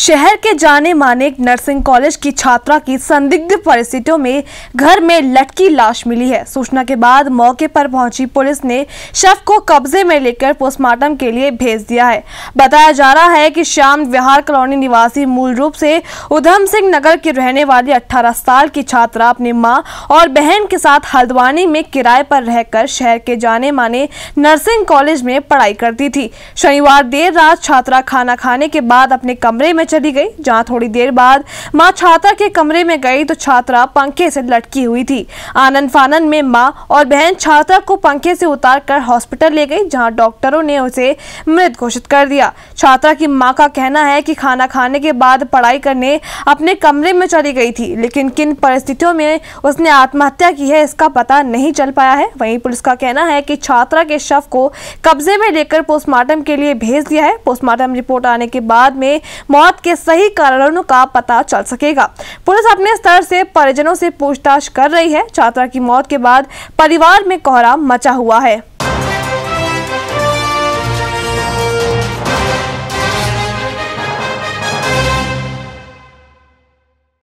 शहर के जाने माने नर्सिंग कॉलेज की छात्रा की संदिग्ध परिस्थितियों में घर में लटकी लाश मिली है। सूचना के बाद मौके पर पहुँची पुलिस ने शव को कब्जे में लेकर पोस्टमार्टम के लिए भेज दिया है। बताया जा रहा है कि श्याम विहार कॉलोनी निवासी मूल रूप से उधम सिंह नगर की रहने वाली 18 साल की छात्रा अपनी माँ और बहन के साथ हल्द्वानी में किराए पर रहकर शहर के जाने माने नर्सिंग कॉलेज में पढ़ाई करती थी। शनिवार देर रात छात्रा खाना खाने के बाद अपने कमरे में चली गई, जहाँ थोड़ी देर बाद माँ छात्रा के कमरे में गई तो छात्रा पंखे से लटकी हुई थी। आनंद फानन में माँ और बहन छात्रा को पंखे से उतार कर हॉस्पिटल ले गई, जहाँ डॉक्टरों ने उसे मृत घोषित कर दिया। छात्रा की माँ का कहना है कि खाना खाने के बाद पढ़ाई करने अपने कमरे में चली गई थी, लेकिन किन परिस्थितियों में उसने आत्महत्या की है, इसका पता नहीं चल पाया है। वहीं पुलिस का कहना है कि छात्रा के शव को कब्जे में लेकर पोस्टमार्टम के लिए भेज दिया है। पोस्टमार्टम रिपोर्ट आने के बाद में मौत के सही कारणों का पता चल सकेगा। पुलिस अपने स्तर से परिजनों से पूछताछ कर रही है। छात्रा की मौत के बाद परिवार में कोहरा मचा हुआ है।